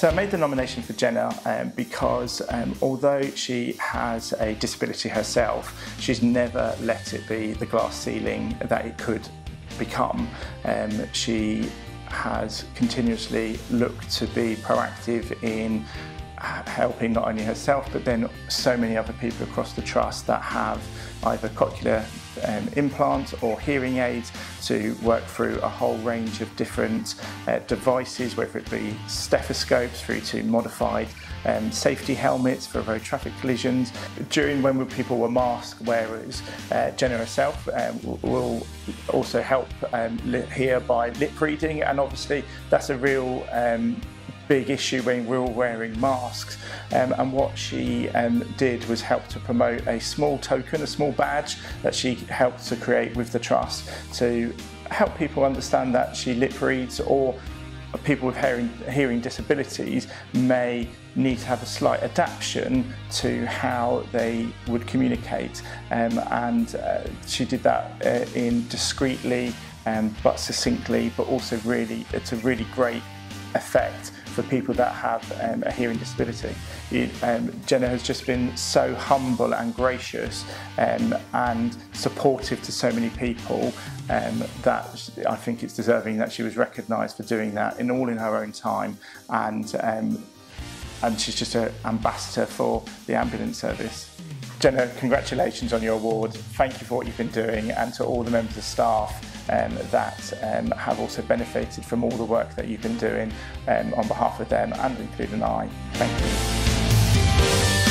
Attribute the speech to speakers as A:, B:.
A: So I made the nomination for Jenna um, because um, although she has a disability herself, she's never let it be the glass ceiling that it could become. Um, she has continuously looked to be proactive in helping not only herself but then so many other people across the trust that have either cochlear um, implants or hearing aids to work through a whole range of different uh, devices, whether it be stethoscopes through to modified um, safety helmets for road traffic collisions. During when people were mask wearers, uh, Jenna herself um, will also help um, hear by lip reading and obviously that's a real um, big issue when we were all wearing masks. Um, and what she um, did was help to promote a small token, a small badge that she helped to create with the trust to help people understand that she lip reads or people with hearing, hearing disabilities may need to have a slight adaptation to how they would communicate. Um, and uh, she did that uh, in discreetly um, but succinctly, but also really, it's a really great effect for people that have um, a hearing disability. It, um, Jenna has just been so humble and gracious um, and supportive to so many people um, that I think it's deserving that she was recognised for doing that in all in her own time and um, and she's just an ambassador for the ambulance service. Jenna, congratulations on your award. Thank you for what you've been doing and to all the members of staff um, that um, have also benefited from all the work that you've been doing um, on behalf of them and including I. Thank you.